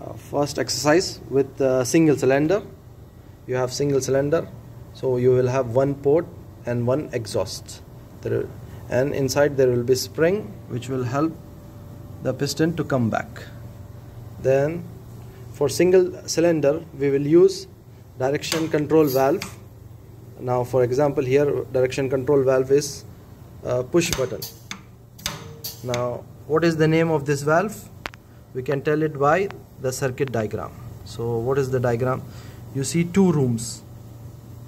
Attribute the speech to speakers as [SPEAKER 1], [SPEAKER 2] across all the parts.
[SPEAKER 1] uh, first exercise with uh, single cylinder. You have single cylinder so you will have one port and one exhaust. There, and inside there will be spring which will help the piston to come back. Then for single cylinder we will use direction control valve. Now for example here direction control valve is uh, push button. Now what is the name of this valve we can tell it by the circuit diagram. So what is the diagram? You see two rooms.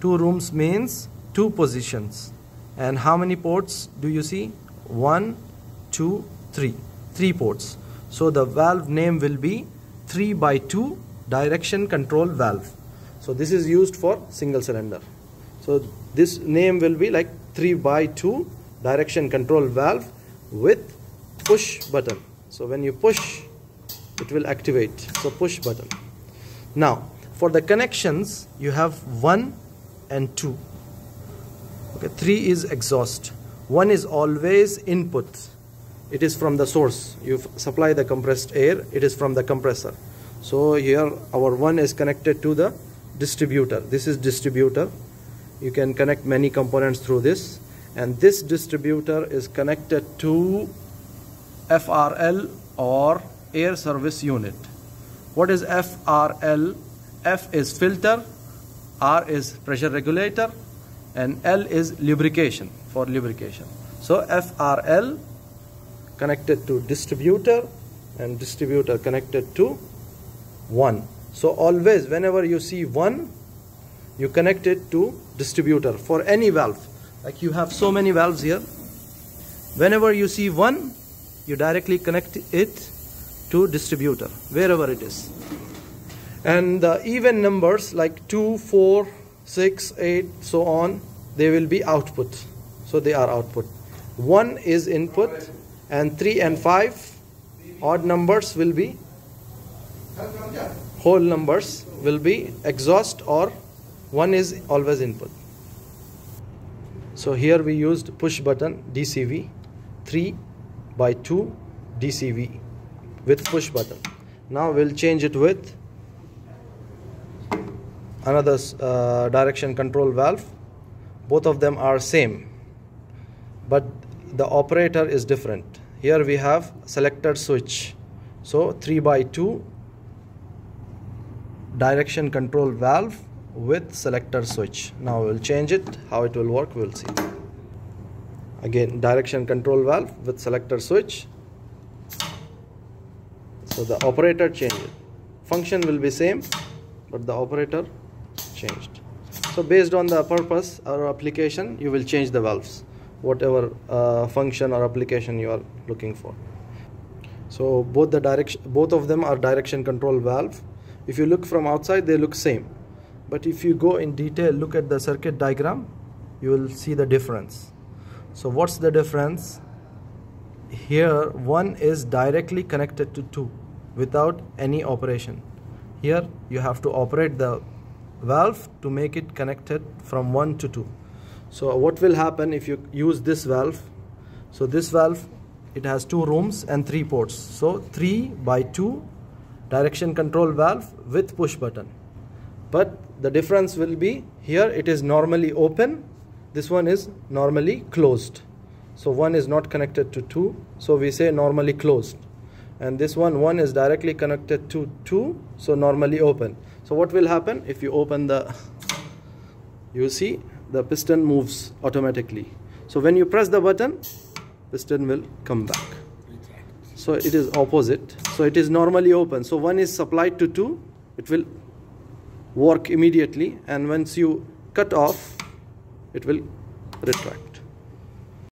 [SPEAKER 1] Two rooms means two positions. And how many ports do you see? One two three. Three ports. So the valve name will be 3 by 2 direction control valve. So this is used for single cylinder. So this name will be like 3 by 2 direction control valve with push button. So when you push it will activate. So push button. Now for the connections you have 1 and 2 okay 3 is exhaust. 1 is always input. It is from the source. You supply the compressed air. It is from the compressor. So here our one is connected to the distributor. This is distributor. You can connect many components through this. And this distributor is connected to FRL or air service unit. What is FRL F is filter R is pressure regulator and L is lubrication for lubrication. So FRL connected to distributor and distributor connected to 1 so always whenever you see 1 you connect it to distributor for any valve. Like you have so many valves here. Whenever you see 1 you directly connect it to distributor wherever it is. And the even numbers like 2 4 6 8 so on they will be output. So they are output. 1 is input and 3 and 5 odd numbers will be whole numbers will be exhaust or 1 is always input. So here we used push button DCV 3 by 2 DCV with push button. Now we'll change it with another uh, direction control valve. Both of them are same but the operator is different. Here we have selector switch. So 3 by 2 direction control valve with selector switch. Now we'll change it. How it will work we'll see. Again direction control valve with selector switch so the operator changed. Function will be same but the operator changed. So based on the purpose or application you will change the valves whatever uh, function or application you are looking for. So both the direction both of them are direction control valve. If you look from outside they look same. But if you go in detail look at the circuit diagram you will see the difference. So what's the difference? Here one is directly connected to two without any operation. Here you have to operate the valve to make it connected from 1 to 2 so what will happen if you use this valve? So this valve it has two rooms and three ports. So 3 by 2 direction control valve with push button. But the difference will be here it is normally open this one is normally closed. So one is not connected to two so we say normally closed and this one one is directly connected to two so normally open. So what will happen? If you open the you see the piston moves automatically. So when you press the button piston will come back. So it is opposite. So it is normally open. So one is supplied to two it will work immediately. And once you cut off it will retract